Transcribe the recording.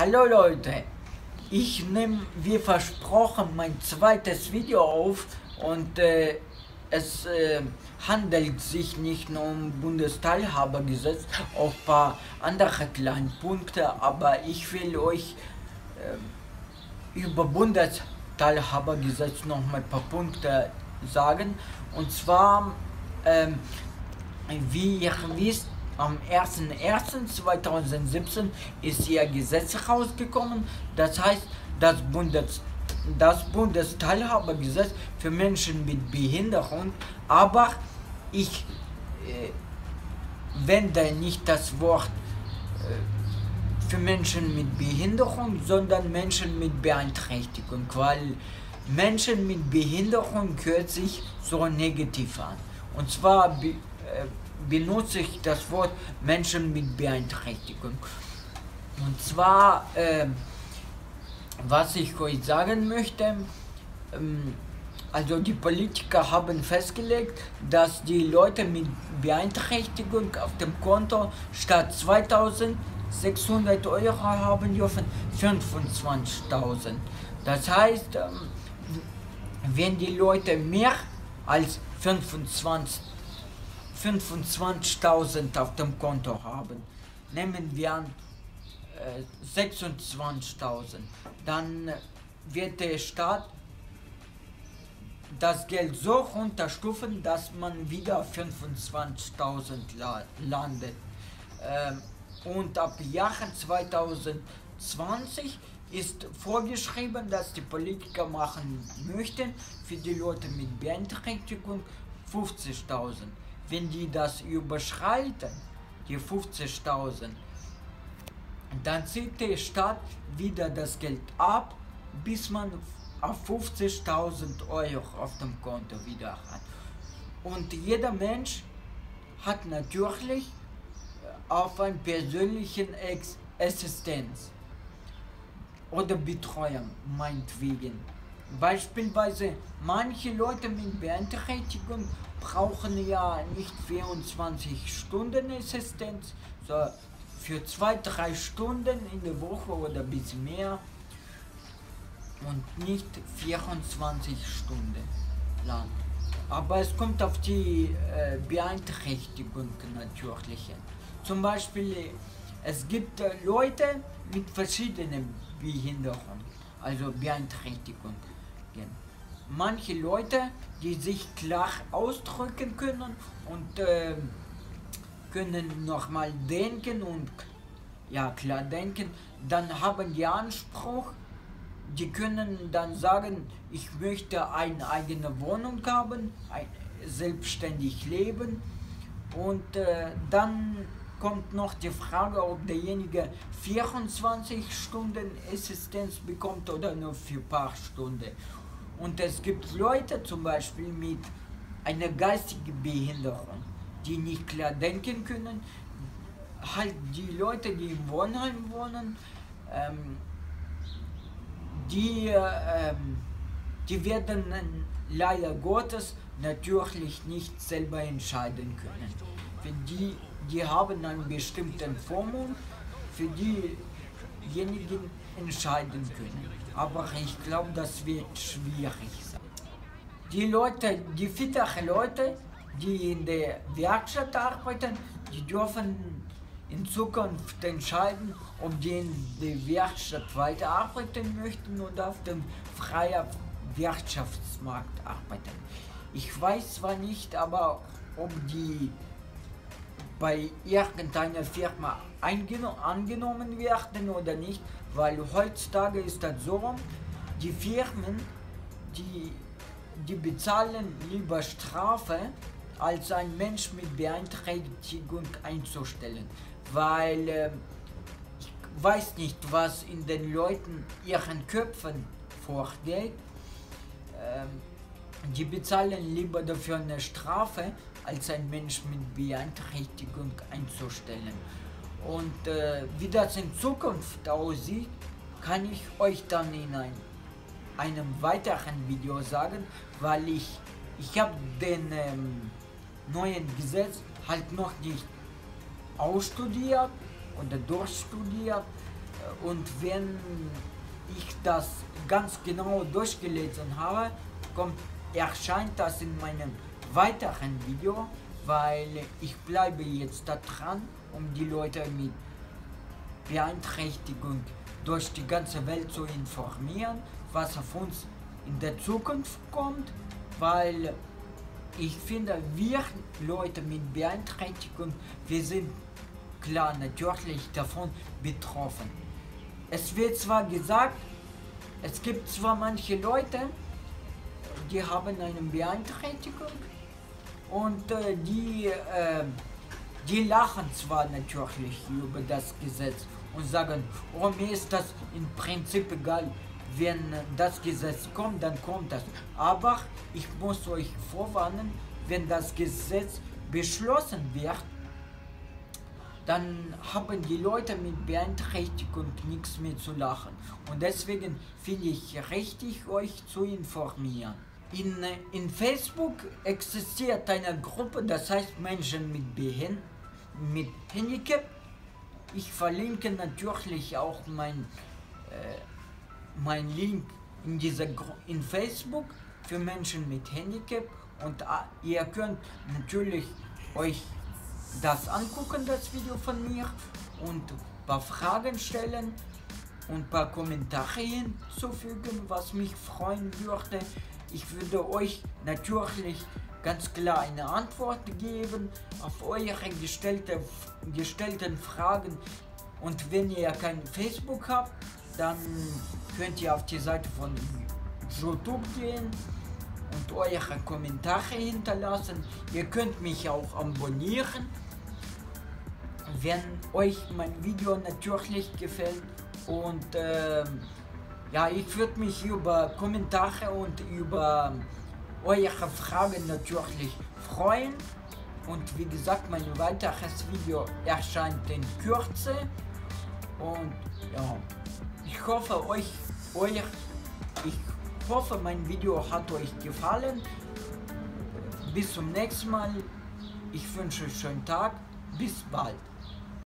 Hallo Leute, ich nehme wie versprochen mein zweites Video auf und äh, es äh, handelt sich nicht nur um Bundesteilhabergesetz, auch ein paar andere kleine Punkte, aber ich will euch äh, über Bundesteilhabergesetz noch mal ein paar Punkte sagen. Und zwar ähm, wie ihr wisst am 01.01.2017 ist ihr Gesetz rausgekommen. Das heißt, das, Bundes, das Bundesteilhabergesetz für Menschen mit Behinderung. Aber ich äh, wende nicht das Wort äh, für Menschen mit Behinderung, sondern Menschen mit Beeinträchtigung, weil Menschen mit Behinderung hört sich so negativ an. Und zwar äh, benutze ich das Wort Menschen mit Beeinträchtigung. Und zwar, äh, was ich euch sagen möchte, ähm, also die Politiker haben festgelegt, dass die Leute mit Beeinträchtigung auf dem Konto statt 2600 Euro haben dürfen 25.000. Das heißt, ähm, wenn die Leute mehr als 25 25.000 auf dem Konto haben, nehmen wir an äh, 26.000, dann wird der Staat das Geld so runterstufen, dass man wieder 25.000 la landet. Ähm, und ab Jahren 2020 ist vorgeschrieben, dass die Politiker machen möchten für die Leute mit Beeinträchtigung 50.000 wenn die das überschreiten, die 50.000, dann zieht der Staat wieder das Geld ab, bis man auf 50.000 Euro auf dem Konto wieder hat. Und jeder Mensch hat natürlich äh, auf einen persönlichen Ex Assistenz oder Betreuer, meinetwegen. Beispielsweise manche Leute mit Beeinträchtigung brauchen ja nicht 24 Stunden Assistenz, sondern für zwei, drei Stunden in der Woche oder bisschen mehr und nicht 24 Stunden lang. Aber es kommt auf die äh, Beeinträchtigung natürlich. Zum Beispiel, es gibt äh, Leute mit verschiedenen Behinderungen, also Beeinträchtigungen manche Leute, die sich klar ausdrücken können und äh, können nochmal denken und ja klar denken, dann haben die Anspruch, die können dann sagen, ich möchte eine eigene Wohnung haben, ein, selbstständig leben und äh, dann kommt noch die Frage, ob derjenige 24 Stunden Assistenz bekommt oder nur für ein paar Stunden. Und es gibt Leute zum Beispiel mit einer geistigen Behinderung, die nicht klar denken können. Halt die Leute, die im Wohnheim wohnen, ähm, die, äh, die werden leider Gottes natürlich nicht selber entscheiden können. Für die, die haben einen bestimmten Formel, für diejenigen entscheiden können aber ich glaube, das wird schwierig sein. Die Leute, die fitteren Leute, die in der Werkstatt arbeiten, die dürfen in Zukunft entscheiden, ob die in der Werkstatt weiterarbeiten möchten oder auf dem freien Wirtschaftsmarkt arbeiten. Ich weiß zwar nicht, aber ob die bei irgendeiner Firma angenommen werden oder nicht, weil heutzutage ist das so, die Firmen, die, die bezahlen lieber Strafe, als ein Mensch mit Beeinträchtigung einzustellen, weil äh, ich weiß nicht, was in den Leuten ihren Köpfen vorgeht. Ähm, die bezahlen lieber dafür eine Strafe, als ein Mensch mit Beeinträchtigung einzustellen. Und äh, wie das in Zukunft aussieht, kann ich euch dann in ein, einem weiteren Video sagen, weil ich, ich habe den ähm, neuen Gesetz halt noch nicht ausstudiert oder durchstudiert. Und wenn ich das ganz genau durchgelesen habe, kommt, erscheint das in meinem weiteren Video, weil ich bleibe jetzt da dran, um die Leute mit Beeinträchtigung durch die ganze Welt zu informieren, was auf uns in der Zukunft kommt, weil ich finde, wir Leute mit Beeinträchtigung, wir sind klar natürlich davon betroffen. Es wird zwar gesagt, es gibt zwar manche Leute, die haben eine Beeinträchtigung und äh, die, äh, die lachen zwar natürlich über das Gesetz und sagen, oh mir ist das im Prinzip egal, wenn das Gesetz kommt, dann kommt das. Aber ich muss euch vorwarnen, wenn das Gesetz beschlossen wird, dann haben die Leute mit Beeinträchtigung nichts mehr zu lachen. Und deswegen finde ich richtig, euch zu informieren. In, in Facebook existiert eine Gruppe, das heißt Menschen mit, Behend mit Handicap. Ich verlinke natürlich auch mein, äh, mein Link in, dieser in Facebook für Menschen mit Handicap und äh, ihr könnt natürlich euch das angucken, das Video von mir und ein paar Fragen stellen und ein paar Kommentare hinzufügen, was mich freuen würde. Ich würde euch natürlich ganz klar eine Antwort geben auf eure gestellte, gestellten Fragen. Und wenn ihr kein Facebook habt, dann könnt ihr auf die Seite von YouTube gehen und eure Kommentare hinterlassen. Ihr könnt mich auch abonnieren, wenn euch mein Video natürlich gefällt. Und äh, ja, ich würde mich über Kommentare und über eure Fragen natürlich freuen. Und wie gesagt, mein weiteres Video erscheint in Kürze. Und ja, ich hoffe euch, euch, ich hoffe, mein Video hat euch gefallen. Bis zum nächsten Mal. Ich wünsche einen schönen Tag. Bis bald.